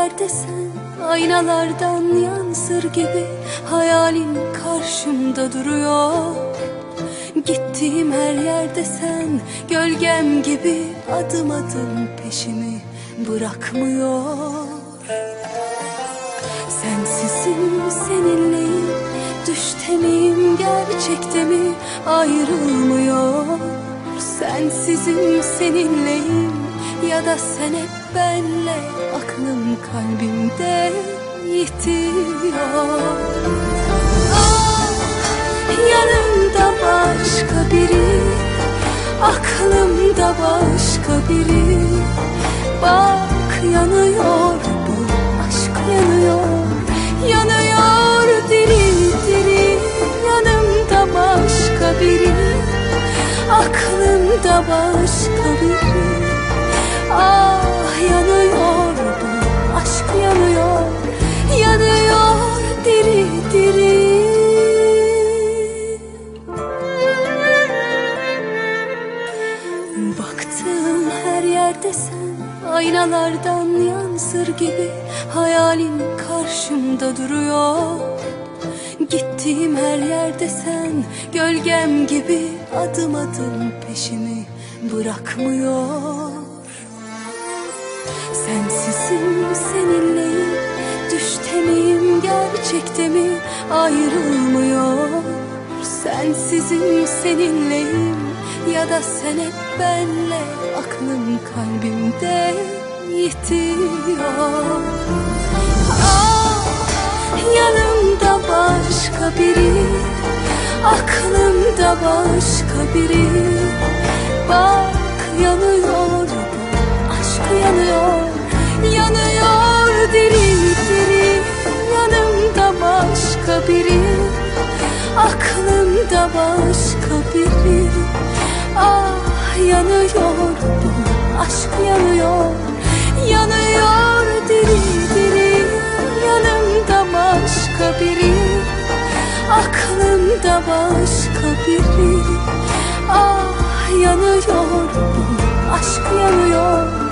yerde sen. Aynalardan yansır gibi Hayalin karşımda duruyor. Gittiğim her yerde sen Gölgem gibi adım adım peşimi bırakmıyor. Sensizim seninleyim Düşte miyim gerçekte mi ayrılmıyor? Sensizim seninleyim Ya da sen hep benle Aklım kalbimde yitiyor Ah yanımda başka biri Aklımda başka biri. Bak yanıyor bu aşk yanıyor. Yanıyor diri diri Yanımda başka biri. Aklımda başka biri Aynalardan yansır gibi Hayalin karşımda duruyor. Gittiğim her yerde sen Gölgem gibi adım adım peşimi bırakmıyor. Sensizim seninleyim Düşte miyim gerçekte mi ayrılmıyor. Sensizim seninleyim Ya da sen hep benle Aklım kalbimde yitiyor Ah yanımda başka biri Aklımda başka biri. Bak yanıyor bu aşk yanıyor Yanıyor diri diri. Yanımda başka biri Aklımda başka biri Ah yanıyor bu aşk yanıyor. Yanıyor diri diri Yanımda başka biri. Aklımda başka biri. Ah yanıyor bu aşk yanıyor